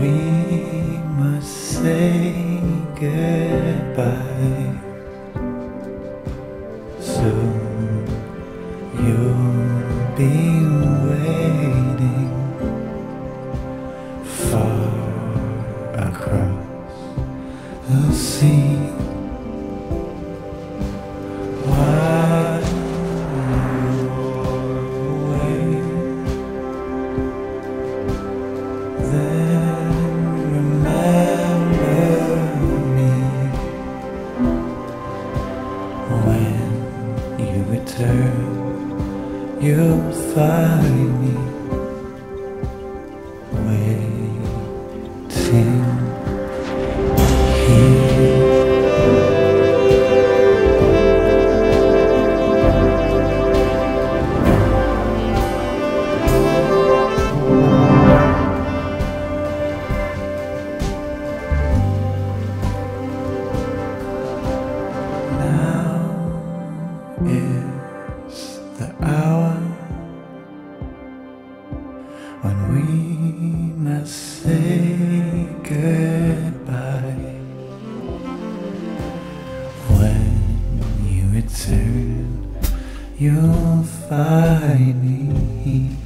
we must say goodbye. Soon you'll be waiting far across the sea. When you return. You'll find me waiting is the hour when we must say goodbye. When you return, you'll find me